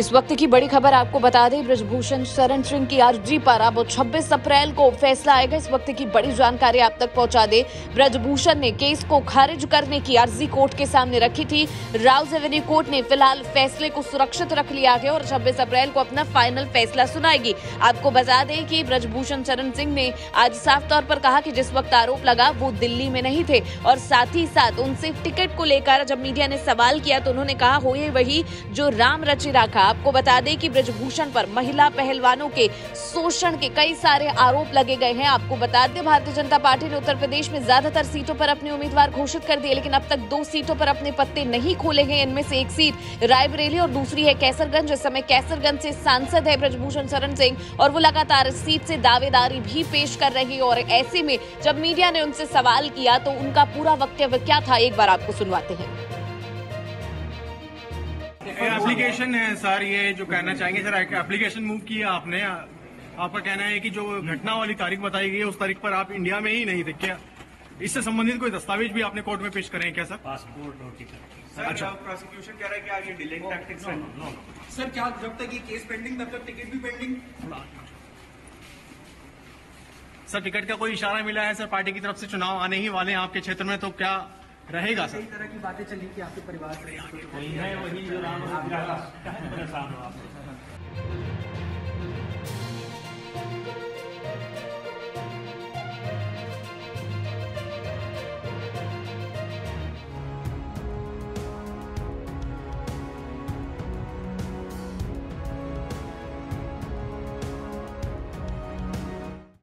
इस वक्त की बड़ी खबर आपको बता दें, ब्रजभूषण शरण सिंह की अर्जी पर अब 26 अप्रैल को फैसला आएगा। इस वक्त की बड़ी जानकारी आप तक पहुँचा दे, ब्रजभूषण ने केस को खारिज करने की अर्जी कोर्ट के सामने रखी थी। राउज एवेन्यू कोर्ट ने फ़िलहाल फैसले को सुरक्षित रख लिया है और 26 अप्रैल को अपना फाइनल फैसला सुनाएगी। आपको बता दें कि ब्रजभूषण शरण सिंह ने आज साफ़ तौर पर कहा कि जिस वक्त आरोप लगा, वो दिल्ली में नहीं थे और साथ ही साथ उनसे टिकट को लेकर जब मीडिया ने सवाल किया तो उन्होंने कहा, हो वही जो राम रचि रखा आपको बता दें कि ब्रजभूषण पर महिला पहलवानों के शोषण के कई सारे आरोप लगे गए हैं। आपको बता दें, भारतीय जनता पार्टी ने उत्तर प्रदेश में ज़्यादातर सीटों पर अपने उम्मीदवार घोषित कर दिए, लेकिन अब तक दो सीटों पर अपने पत्ते नहीं खोले गए। इनमें से एक सीट रायबरेली और दूसरी है कैसरगंज। इस समय कैसरगंज से सांसद है ब्रजभूषण शरण सिंह और वो लगातार इस सीट से दावेदारी भी पेश कर रही है। और ऐसे में जब मीडिया ने उनसे सवाल किया तो उनका पूरा वक्तव्य क्या था? एक बार आपको सुनवाते हैं। एप्लीकेशन है सर ये जो कहना चाहेंगे सर एप्लीकेशन मूव किया आपने। आपका कहना है कि जो घटना वाली तारीख बताई गई है उस तारीख पर आप इंडिया में ही नहीं थे क्या? इससे संबंधित कोई दस्तावेज़ भी आपने कोर्ट में पेश करें क्या सर? पासपोर्ट और टिकट सर अच्छा। प्रोसिक्यूशन कह रहा है कि आगे डिलेइंग टैक्टिक्स है। सर क्या जब तक ये केस पेंडिंग तब तक टिकट भी पेंडिंग सर टिकट का कोई इशारा मिला है सर? पार्टी की तरफ़ से चुनाव आने ही वाले हैं आपके क्षेत्र में तो क्या रहेगा कई सर। तरह की बातें चली कि आपके परिवार से वही है वही जो राम परेशान हो। आप